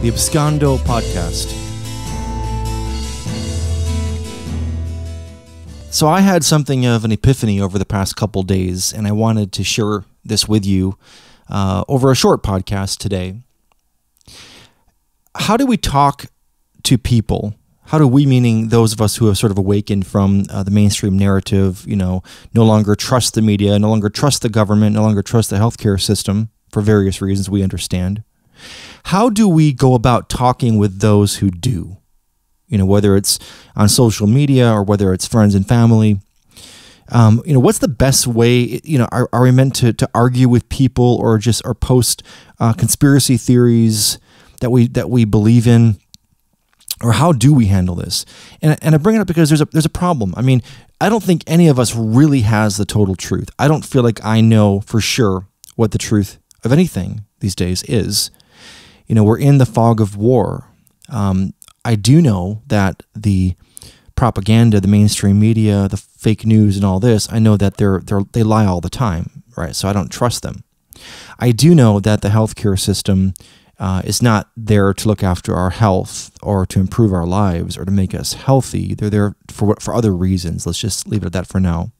the Abscondo Podcast. So, I had something of an epiphany over the past couple days, and I wanted to share this with you uh, over a short podcast today. How do we talk to people? How do we, meaning those of us who have sort of awakened from uh, the mainstream narrative, you know, no longer trust the media, no longer trust the government, no longer trust the healthcare system for various reasons we understand? How do we go about talking with those who do? You know, whether it's on social media or whether it's friends and family. Um, you know, what's the best way? You know, are, are we meant to, to argue with people or just or post uh, conspiracy theories that we that we believe in? Or how do we handle this? And, and I bring it up because there's a there's a problem. I mean, I don't think any of us really has the total truth. I don't feel like I know for sure what the truth of anything these days is you know, we're in the fog of war. Um, I do know that the propaganda, the mainstream media, the fake news, and all this, I know that they're, they're they lie all the time, right? So I don't trust them. I do know that the healthcare system uh, is not there to look after our health or to improve our lives or to make us healthy. They're there for for other reasons. Let's just leave it at that for now.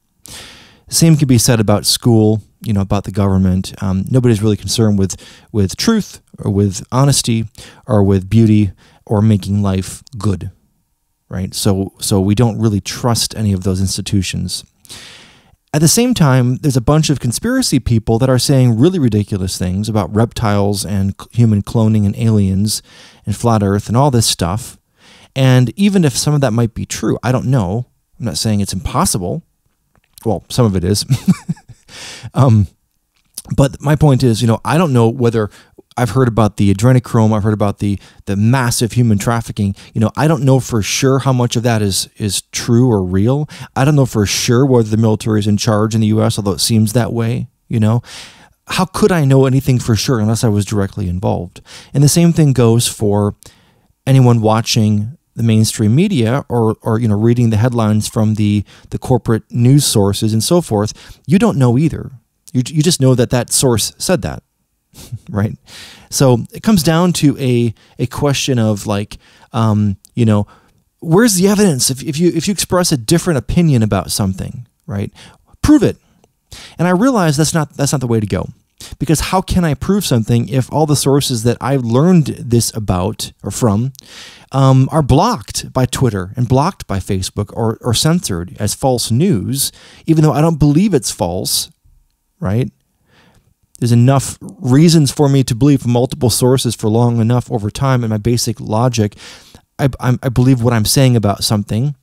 Same can be said about school, you know, about the government. Um, nobody's really concerned with with truth or with honesty or with beauty or making life good, right? So so we don't really trust any of those institutions. At the same time, there's a bunch of conspiracy people that are saying really ridiculous things about reptiles and human cloning and aliens and flat Earth and all this stuff. And even if some of that might be true, I don't know. I'm not saying it's impossible. Well, some of it is. um, but my point is, you know, I don't know whether I've heard about the adrenochrome. I've heard about the the massive human trafficking. You know, I don't know for sure how much of that is is true or real. I don't know for sure whether the military is in charge in the U.S., although it seems that way. You know, how could I know anything for sure unless I was directly involved? And the same thing goes for anyone watching the mainstream media or or you know reading the headlines from the the corporate news sources and so forth. You don't know either. You you just know that that source said that. right? So it comes down to a a question of like, um, you know, where's the evidence? If, if you if you express a different opinion about something, right, prove it. And I realize that's not that's not the way to go. Because how can I prove something if all the sources that I've learned this about or from um, are blocked by Twitter and blocked by Facebook or, or censored as false news, even though I don't believe it's false, right? there's enough reasons for me to believe multiple sources for long enough over time and my basic logic. I, I, I, believe what i'm saying about something.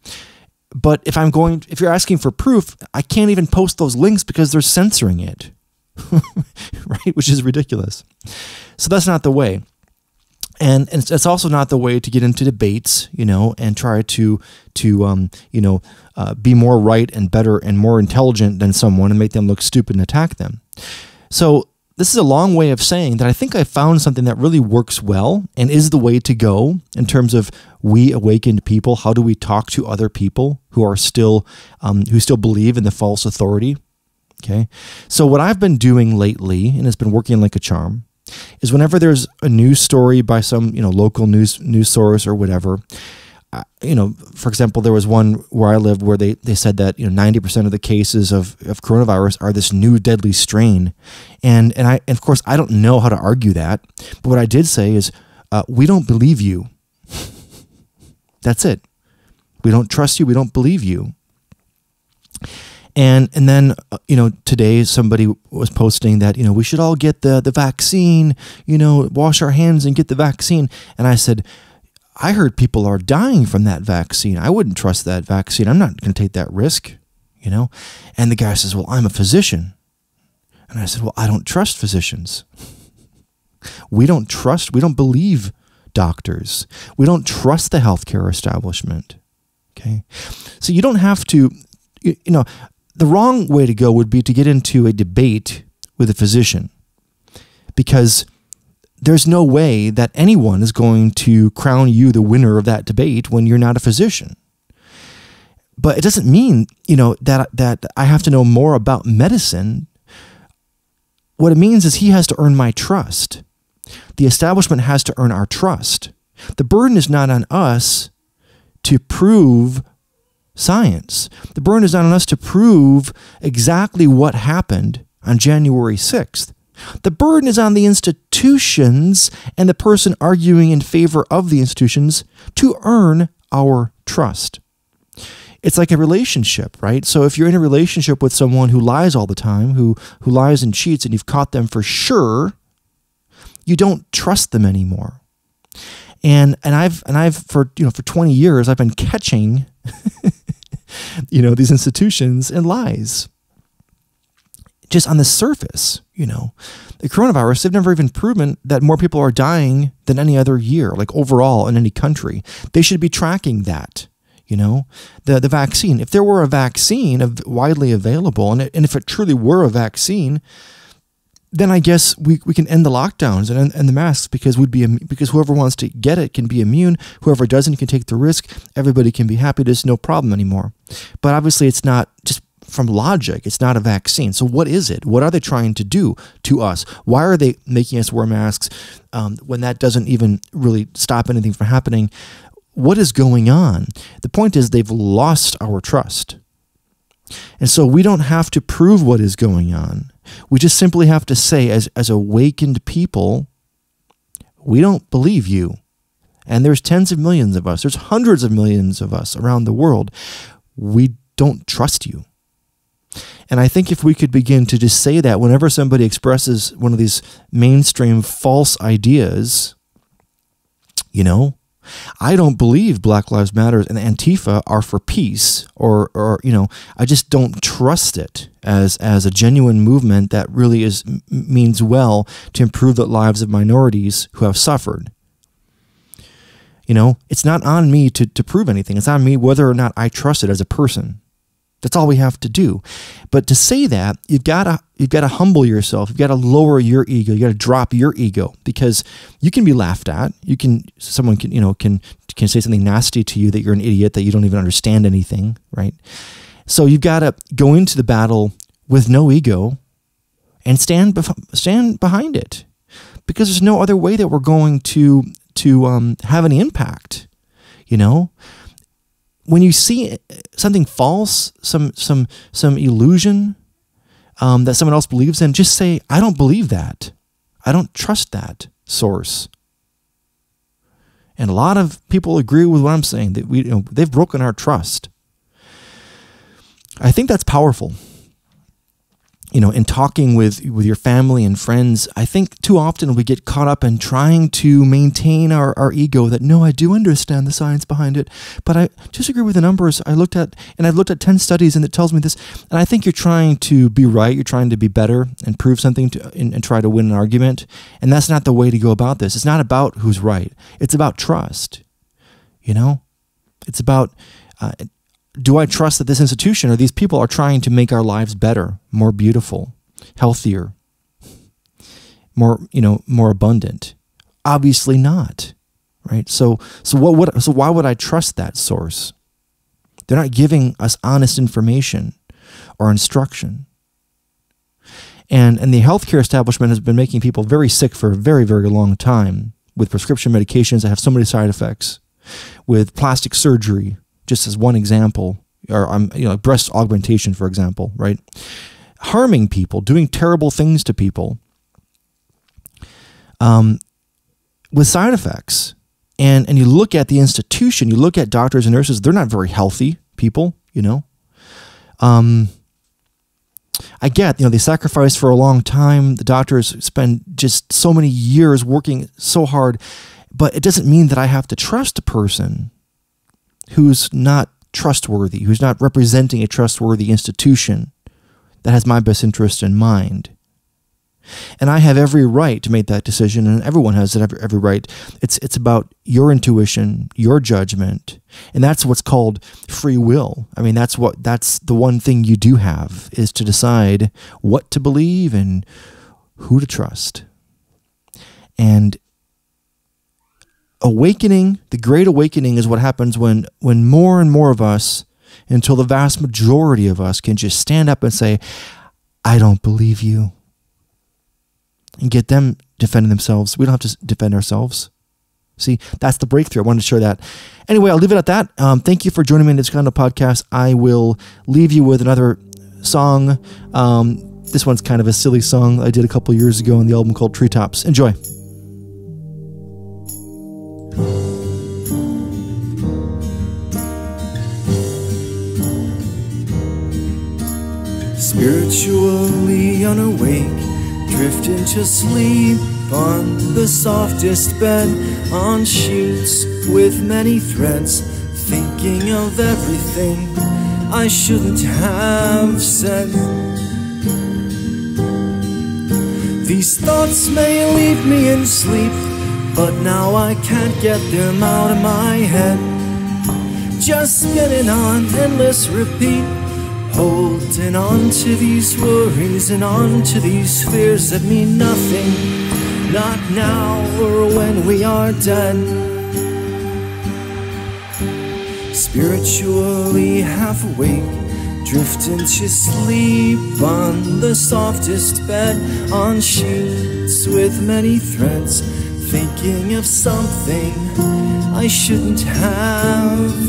But if i'm going if you're asking for proof i can't even post those links because they're censoring it right which is ridiculous so that's not the way and, and it's also not the way to get into debates, you know, and try to to um, you know uh, be more right and better and more intelligent than someone and make them look stupid and attack them. So this is a long way of saying that I think I found something that really works well and is the way to go in terms of we awakened people. How do we talk to other people who are still um, who still believe in the false authority? Okay, so what I've been doing lately, and it's been working like a charm, is whenever there's a news story by some you know local news news source or whatever, you know, for example, there was one where I lived where they, they said that, you know, 90% of the cases of, of coronavirus are this new deadly strain. And, and I, and of course, I don't know how to argue that. But what I did say is, uh, we don't believe you. That's it. We don't trust you. We don't believe you. And, and then, uh, you know, today somebody was posting that, you know, we should all get the, the vaccine, you know, wash our hands and get the vaccine. And I said, I heard people are dying from that vaccine. I wouldn't trust that vaccine. I'm not going to take that risk, you know? And the guy says, Well, I'm a physician. And I said, Well, I don't trust physicians. We don't trust, we don't believe doctors. We don't trust the healthcare establishment. Okay. So you don't have to, you know, the wrong way to go would be to get into a debate with a physician because there's no way that anyone is going to crown you the winner of that debate when you're not a physician. But it doesn't mean, you know, that that I have to know more about medicine. What it means is he has to earn my trust. The establishment has to earn our trust. The burden is not on us to prove science. The burden is not on us to prove exactly what happened on January 6th. The burden is on the institutions and the person arguing in favor of the institutions to earn our trust. It's like a relationship, right? So if you're in a relationship with someone who lies all the time, who who lies and cheats and you've caught them for sure, you don't trust them anymore. And and I've and I've for you know for 20 years I've been catching you know these institutions and lies just on the surface, you know. The coronavirus, they've never even proven that more people are dying than any other year, like overall in any country. They should be tracking that, you know. The the vaccine, if there were a vaccine widely available, and, it, and if it truly were a vaccine, then I guess we, we can end the lockdowns and end the masks because we'd be because whoever wants to get it can be immune. Whoever doesn't can take the risk. Everybody can be happy. There's no problem anymore. But obviously, it's not just from logic. It's not a vaccine. So, what is it? What are they trying to do to us? Why are they making us wear masks um, when that doesn't even really stop anything from happening? What is going on? The point is, they've lost our trust. And so, we don't have to prove what is going on. We just simply have to say, as, as awakened people, we don't believe you. And there's tens of millions of us, there's hundreds of millions of us around the world. We don't trust you. And I think if we could begin to just say that whenever somebody expresses one of these mainstream false ideas, you know, I don't believe Black Lives Matter and Antifa are for peace or or you know, I just don't trust it as as a genuine movement that really is means well to improve the lives of minorities who have suffered. You know, it's not on me to, to prove anything. It's on me whether or not I trust it as a person. That's all we have to do. But to say that, you've got to you've got to humble yourself. You've got to lower your ego. You got to drop your ego because you can be laughed at. You can someone can you know can can say something nasty to you that you're an idiot that you don't even understand anything, right? So you've got to go into the battle with no ego and stand stand behind it because there's no other way that we're going to to um, have any impact. You know, when you see something false, some some some illusion um, that someone else believes in, just say, "I don't believe that. I don't trust that source." And a lot of people agree with what I'm saying that we you know, they've broken our trust. I think that's powerful you know, in talking with with your family and friends, I think too often we get caught up in trying to maintain our, our ego that no, I do understand the science behind it, but I disagree with the numbers. I looked at and I've looked at 10 studies and it tells me this. And I think you're trying to be right, you're trying to be better and prove something to and, and try to win an argument. And that's not the way to go about this. It's not about who's right. It's about trust. You know? It's about uh, do I trust that this institution or these people are trying to make our lives better, more beautiful, healthier, more, you know, more abundant? Obviously not. Right? So so what would so why would I trust that source? They're not giving us honest information or instruction. And and the healthcare establishment has been making people very sick for a very, very long time with prescription medications that have so many side effects, with plastic surgery, just as one example, or um, you know, breast augmentation, for example, right? Harming people, doing terrible things to people, um, with side effects. And and you look at the institution, you look at doctors and nurses; they're not very healthy people, you know. Um, I get, you know, they sacrifice for a long time. The doctors spend just so many years working so hard, but it doesn't mean that I have to trust a person who's not trustworthy, who's not representing a trustworthy institution that has my best interest in mind. And I have every right to make that decision, and everyone has every, right. It's, it's about your intuition, your judgment, and that's what's called free will. I mean, that's what that's the one thing you do have is to decide what to believe and who to trust. And awakening, the great awakening is what happens when when more and more of us until the vast majority of us can just stand up and say, I don't believe you. and get them defending themselves. We don't have to defend ourselves. See, that's the breakthrough. I wanted to share that. Anyway, I'll leave it at that. Um, thank you for joining me in this kind of podcast. I will leave you with another song. Um, this one's kind of a silly song I did a couple years ago on the album called Treetops. Enjoy. Spiritually unawake, drift into sleep on the softest bed, on sheets with many threads, thinking of everything I shouldn't have said. These thoughts may leave me in sleep, but now I can't get them out of my head. Just spinning on endless repeat, holding on to these worries and on to these fears that mean nothing, not now or when we are done. Spiritually half awake Drift into sleep on the softest bed, on sheets with many threads, thinking of something I shouldn't have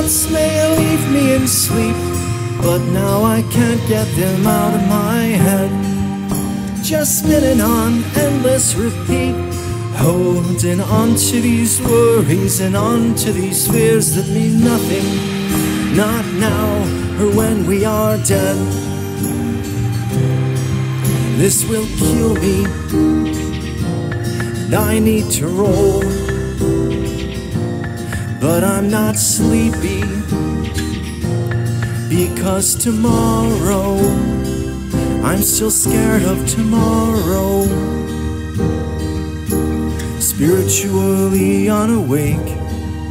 thoughts may leave me in sleep, but now I can't get them out of my head. Just spinning on endless repeat Holding on to these worries and on to these fears that mean nothing, not now or when we are dead. This will kill me, and I need to roll. But I'm not sleepy because tomorrow I'm still scared of tomorrow spiritually unawake,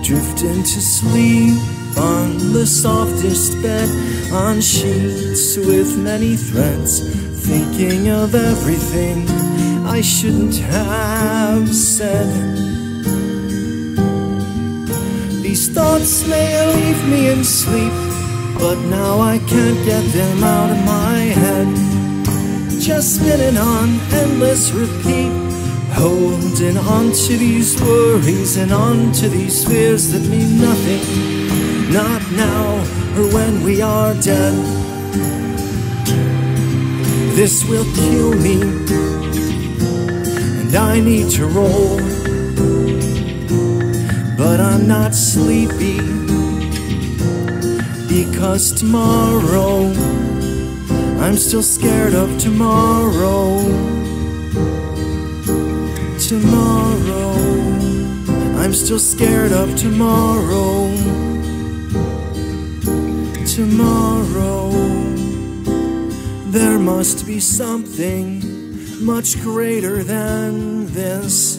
drift into sleep on the softest bed, on sheets with many threads, thinking of everything I shouldn't have said. These thoughts may leave me in sleep, but now I can't get them out of my head. Just spinning on endless repeat Holding on to these worries and on to these fears that mean nothing, not now or when we are dead. This will kill me, and I need to roll. But I'm not sleepy because tomorrow I'm still scared of tomorrow tomorrow. I'm still scared of tomorrow. Tomorrow. There must be something much greater than this.